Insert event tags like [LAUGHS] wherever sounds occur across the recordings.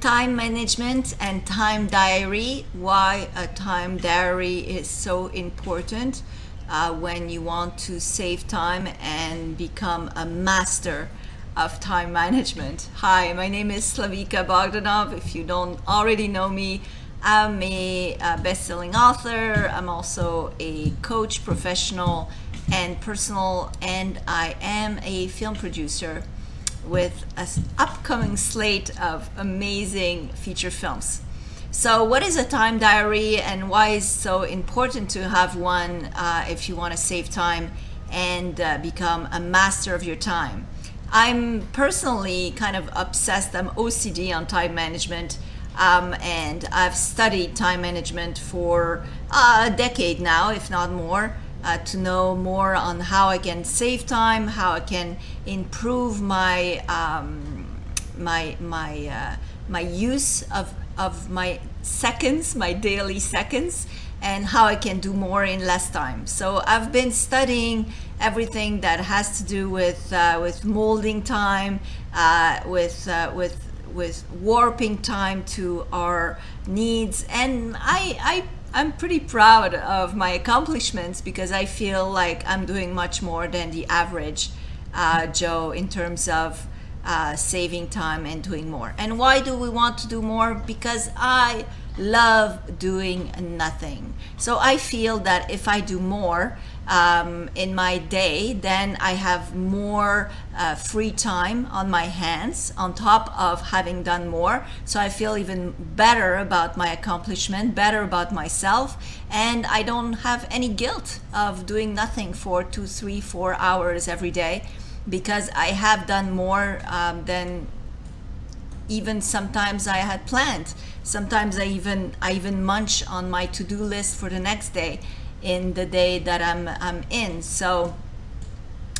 time management and time diary. Why a time diary is so important uh, when you want to save time and become a master of time management. Hi my name is Slavica Bogdanov. If you don't already know me i'm a, a best-selling author. I'm also a coach professional and personal and i am a film producer with an upcoming slate of amazing feature films. So, what is a time diary and why is so important to have one uh, if you want to save time and uh, become a master of your time? I'm personally kind of obsessed, I'm OCD on time management. Um, and I've studied time management for uh, a decade now, if not more uh, to know more on how I can save time, how I can improve my um, my my uh, my use of of my seconds, my daily seconds, and how I can do more in less time. So I've been studying everything that has to do with uh, with molding time, uh, with uh, with with warping time to our needs, and I I I'm pretty proud of my accomplishments because I feel like I'm doing much more than the average uh, Joe in terms of uh, saving time and doing more. And why do we want to do more? Because I love doing nothing. So I feel that if I do more, um, in my day, then I have more uh, free time on my hands on top of having done more. So I feel even better about my accomplishment, better about myself, and I don't have any guilt of doing nothing for two, three, four hours every day because I have done more um, than even sometimes I had planned. Sometimes I even I even munch on my to-do list for the next day in the day that I'm, I'm in. So,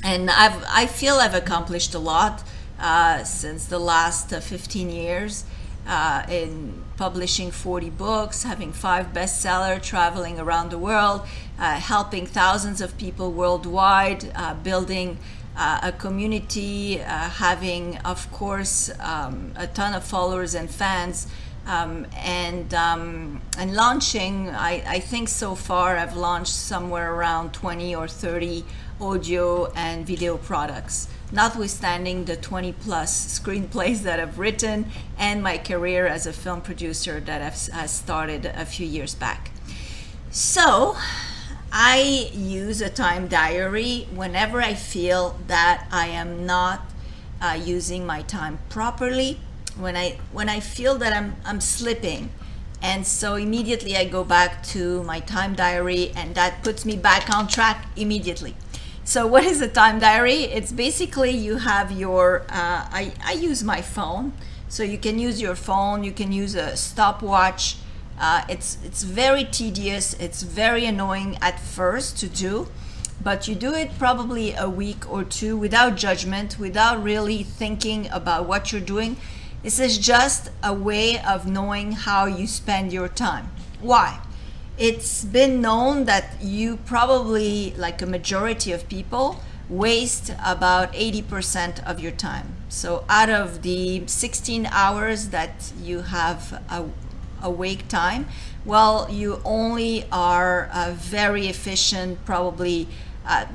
and I've, I feel I've accomplished a lot uh, since the last uh, 15 years uh, in publishing 40 books, having five bestseller, traveling around the world, uh, helping thousands of people worldwide, uh, building uh, a community, having, of course, um, a ton of followers and fans um, and um, and launching I, I think so far I've launched somewhere around 20 or 30 audio and video products notwithstanding the 20 plus screenplays that I've written and my career as a film producer that I've, started a few years back. So I use a time diary whenever I feel that I am not uh, using my time properly when I when I feel that I'm I'm slipping and so immediately I go back to my time diary and that puts me back on track immediately. So what is a time diary? It's basically you have your uh, I, I use my phone so you can use your phone you can use a stopwatch uh, it's it's very tedious it's very annoying at first to do but you do it probably a week or two without judgment without really thinking about what you're doing this is just a way of knowing how you spend your time. Why? It's been known that you probably, like a majority of people, waste about 80% of your time. So out of the 16 hours that you have a, awake time, well, you only are uh, very efficient, probably uh,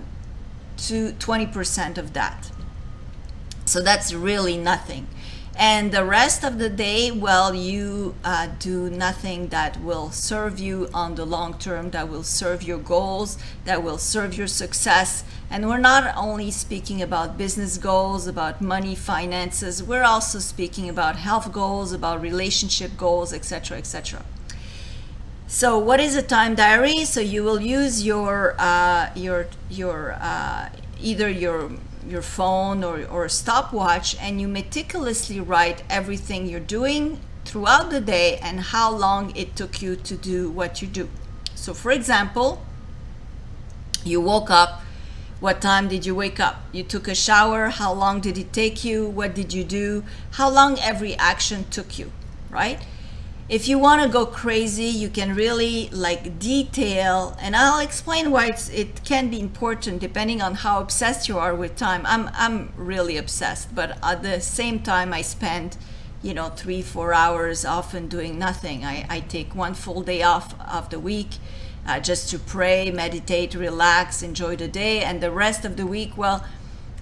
to 20% of that. So that's really nothing and the rest of the day well you uh, do nothing that will serve you on the long term that will serve your goals that will serve your success. And we're not only speaking about business goals about money finances we're also speaking about health goals about relationship goals etc etc so what is a time diary? So you will use your uh, your your uh, either your your phone or, or a stopwatch and you meticulously write everything you're doing throughout the day and how long it took you to do what you do. So, for example, you woke up. What time did you wake up? You took a shower. How long did it take you? What did you do? How long every action took you, right? If you want to go crazy you can really like detail and i'll explain why it's, it can be important depending on how obsessed you are with time i'm i'm really obsessed but at the same time i spend you know, three, four hours often doing nothing. I, I take one full day off of the week uh, just to pray, meditate, relax, enjoy the day. And the rest of the week, well,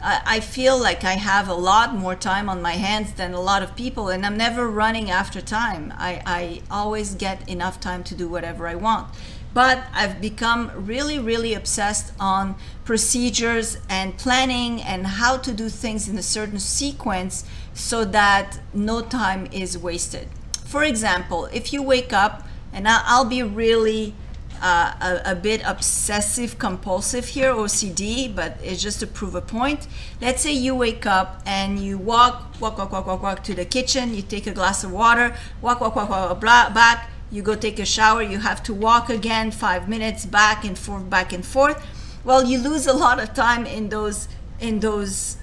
I, feel like I have a lot more time on my hands than a lot of people, and I'm never running after time. I, I always get enough time to do whatever I want but I've become really, really obsessed on procedures and planning and how to do things in a certain sequence so that no time is wasted. For example, if you wake up, and I'll be really uh, a, a, bit obsessive compulsive here, OCD, but it's just to prove a point. Let's say you wake up and you walk, walk, walk, walk, walk, walk to the kitchen, you take a glass of water, walk, walk, walk, walk, walk back, you go take a shower, you have to walk again five minutes back and forth, back and forth. Well, you lose a lot of time in those in those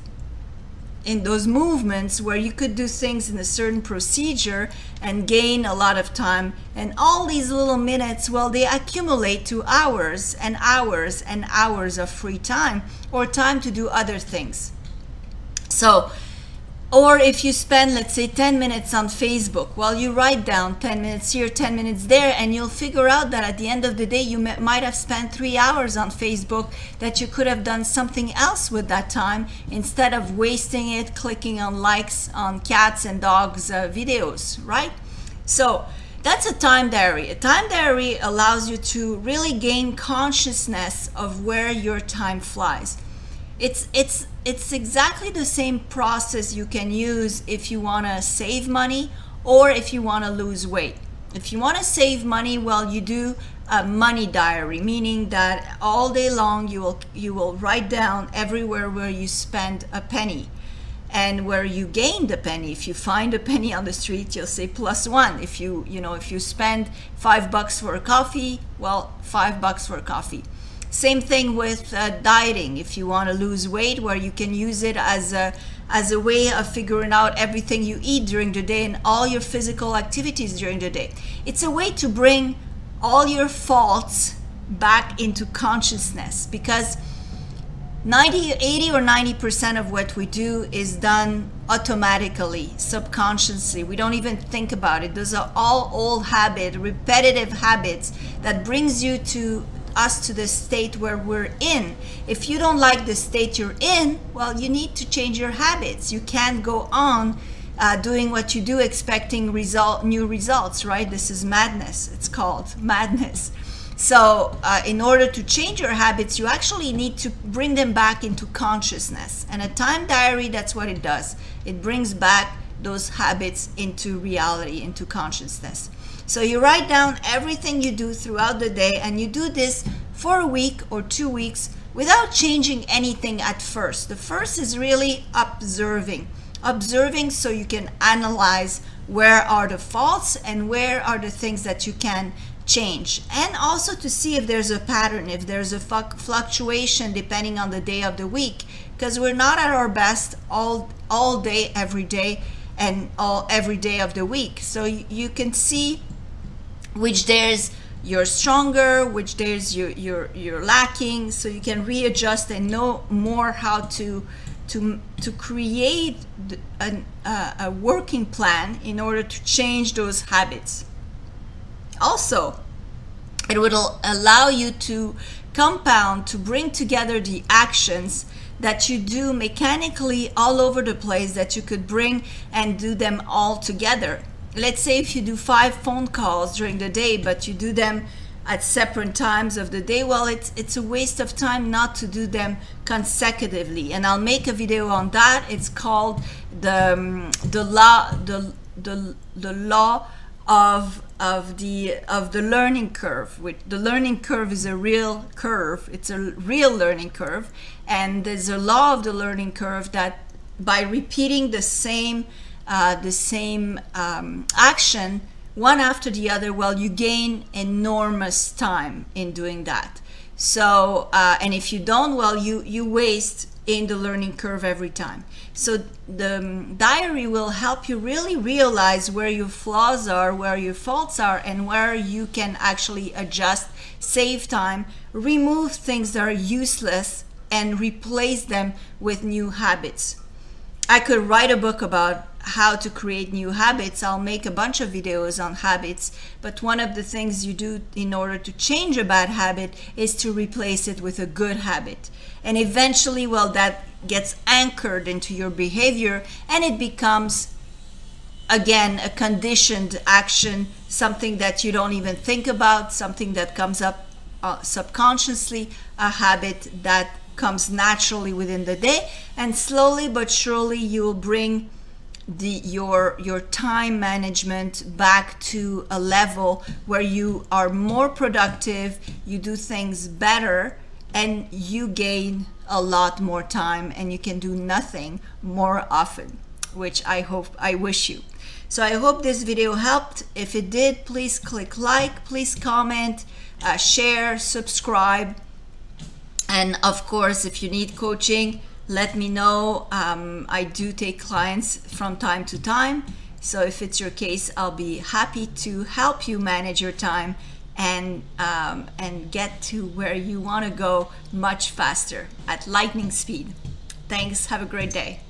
in those movements where you could do things in a certain procedure and gain a lot of time. And all these little minutes well they accumulate to hours and hours and hours of free time or time to do other things. So or if you spend, let's say, 10 minutes on Facebook, well, you write down 10 minutes here, 10 minutes there, and you'll figure out that at the end of the day, you might have spent three hours on Facebook that you could have done something else with that time instead of wasting it clicking on likes on cats and dogs uh, videos, right? So that's a time diary. A time diary allows you to really gain consciousness of where your time flies. It's, it's it's exactly the same process you can use if you want to save money or if you want to lose weight. If you want to save money, well, you do a money diary, meaning that all day long you will you will write down everywhere where you spend a penny and where you gained a penny. If you find a penny on the street, you'll say plus one. If you you know if you spend five bucks for a coffee, well, five bucks for a coffee. Same thing with uh, dieting. If you want to lose weight, where you can use it as a as a way of figuring out everything you eat during the day and all your physical activities during the day. It's a way to bring all your faults back into consciousness because 90 80 or 90% of what we do is done automatically subconsciously we don't even think about it those are all old habit repetitive habits that brings you to us to the state where we're in. If you don't like the state you're in, well, you need to change your habits. You can't go on uh, doing what you do expecting result new results, right? This is madness. It's called [LAUGHS] madness. So, uh, in order to change your habits, you actually need to bring them back into consciousness. And a time diary, that's what it does. It brings back those habits into reality, into consciousness. So you write down everything you do throughout the day and you do this for a week or two weeks without changing anything at first. The first is really observing. Observing so you can analyze where are the faults and where are the things that you can change. And also to see if there's a pattern, if there's a fluctuation depending on the day of the week. Because we're not at our best all, all day, every day, and all every day of the week. So you, you can see which days you're stronger, which days you, you're you're lacking, so you can readjust and know more how to to to create an, uh, a working plan in order to change those habits. Also, it will allow you to compound to bring together the actions that you do mechanically all over the place that you could bring and do them all together let's say if you do five phone calls during the day, but you do them at separate times of the day, well, it's it's a waste of time not to do them consecutively. And I'll make a video on that. It's called the um, the law the the the law of of the of the learning curve. The learning curve is a real curve. It's a real learning curve, and there's a law of the learning curve that by repeating the same uh, the same um, action one after the other, well, you gain enormous time in doing that. So, uh, and if you don't, well, you, you waste in the learning curve every time. So the um, diary will help you really realize where your flaws are, where your faults are, and where you can actually adjust, save time, remove things that are useless, and replace them with new habits. I could write a book about how to create new habits, I'll make a bunch of videos on habits. But one of the things you do in order to change a bad habit is to replace it with a good habit. And eventually, well, that gets anchored into your behavior and it becomes, again, a conditioned action, something that you don't even think about, something that comes up uh, subconsciously, a habit that comes naturally within the day. And slowly but surely, you will bring the your your time management back to a level where you are more productive you do things better and you gain a lot more time and you can do nothing more often which i hope i wish you. So i hope this video helped. If it did please click like please comment uh, share subscribe. And of course if you need coaching let me know. Um, I do take clients from time to time. So if it's your case, I'll be happy to help you manage your time and um, and get to where you want to go much faster at lightning speed. Thanks. Have a great day.